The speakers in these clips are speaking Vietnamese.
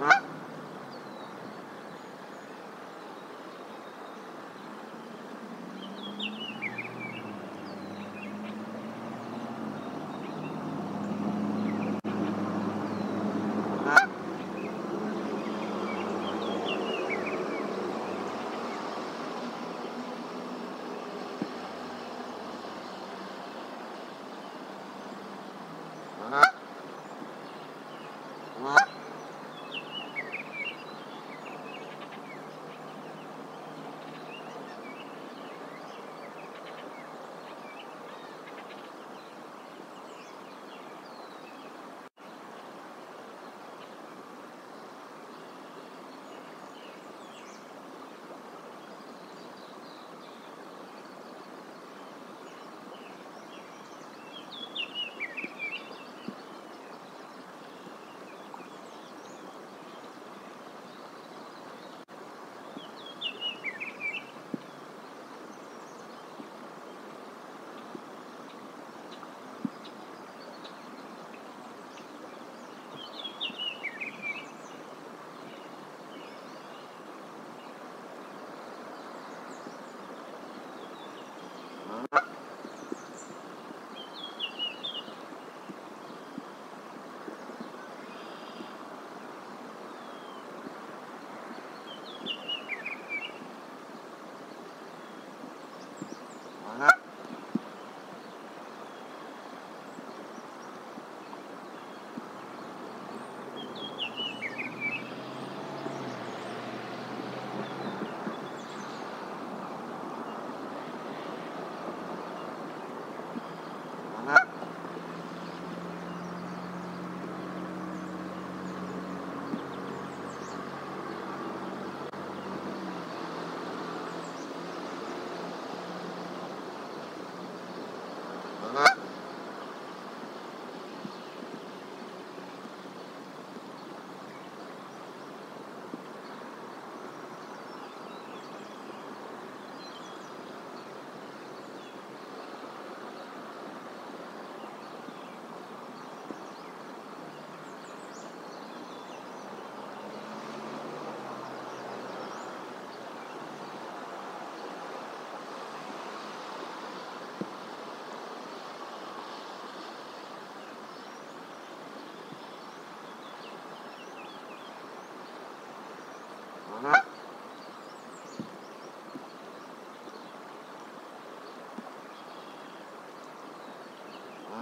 Huh?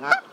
Ha ha ha.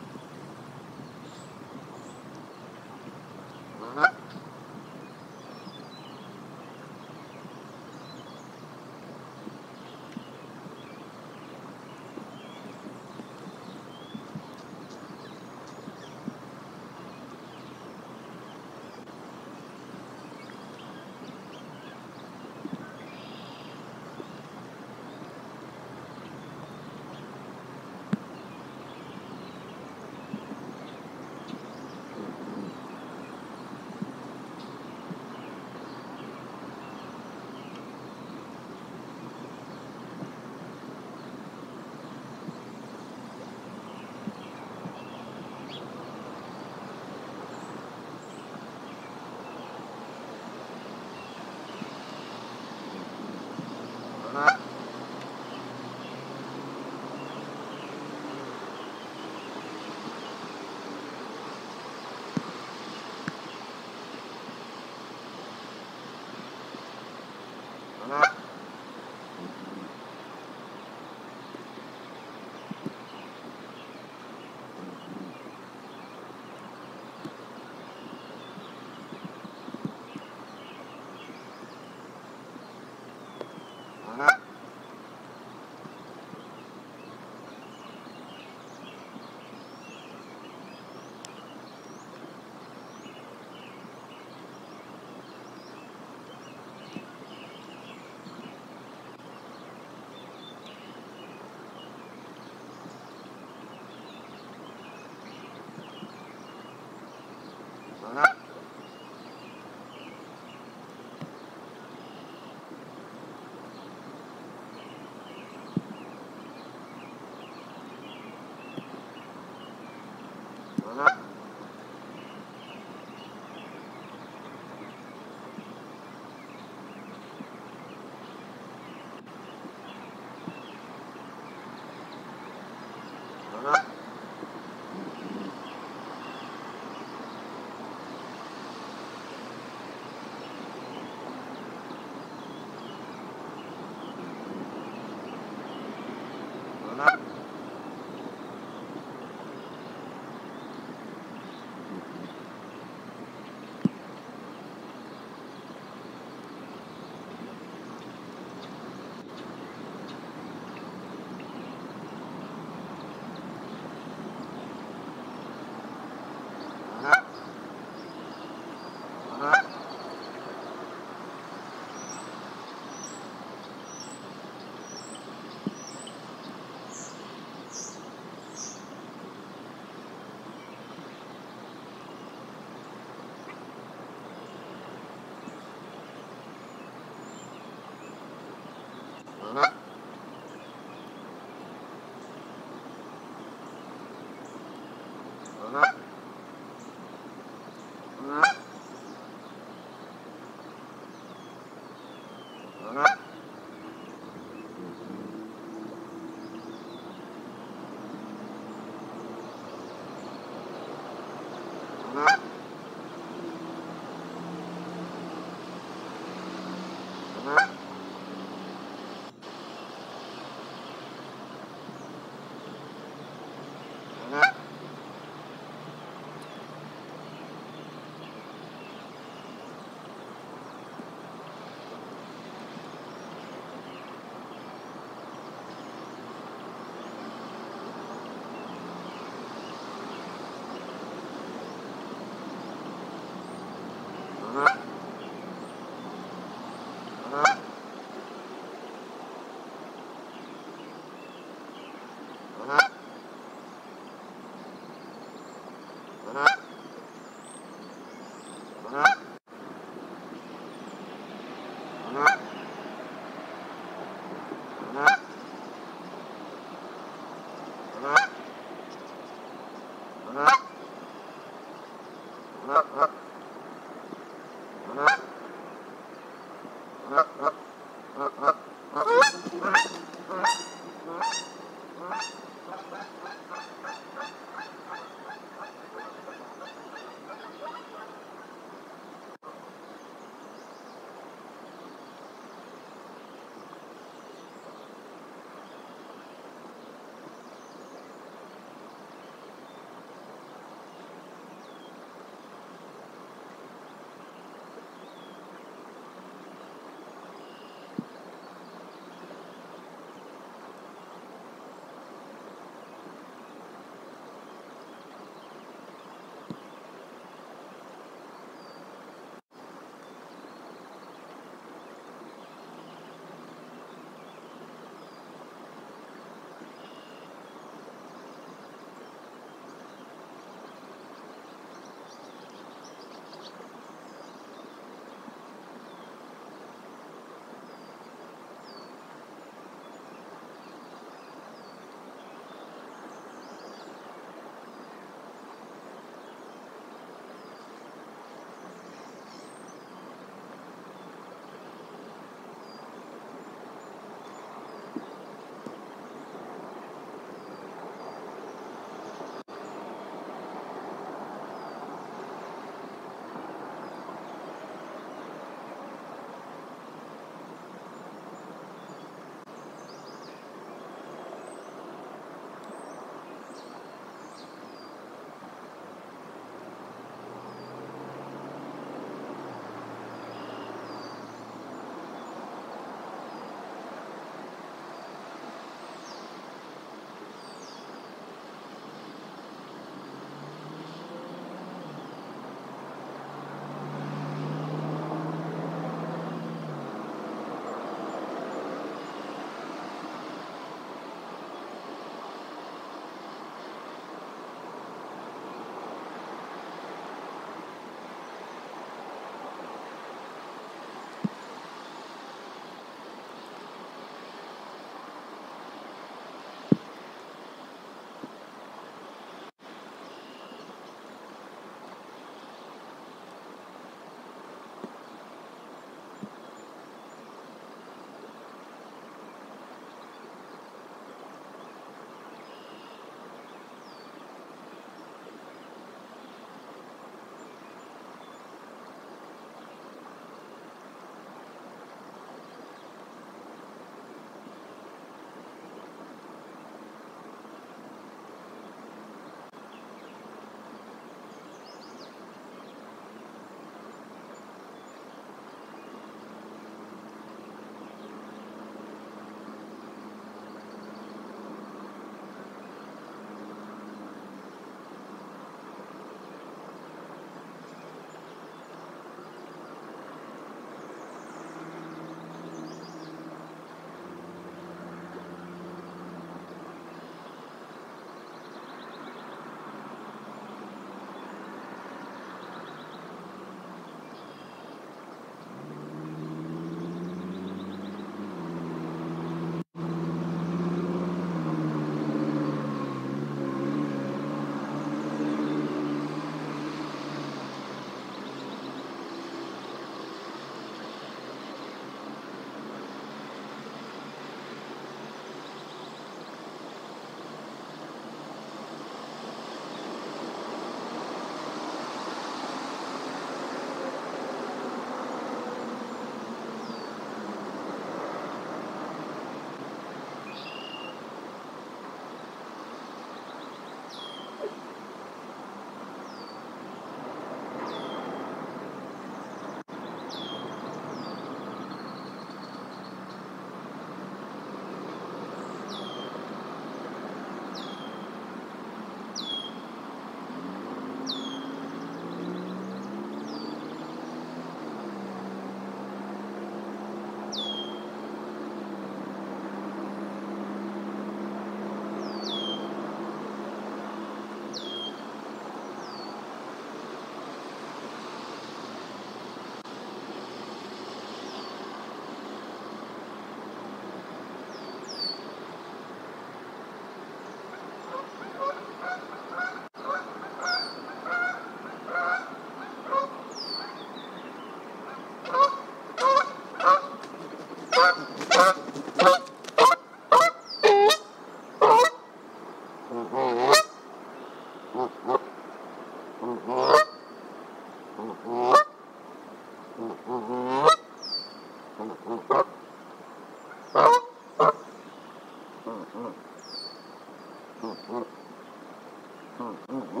Mm-hmm.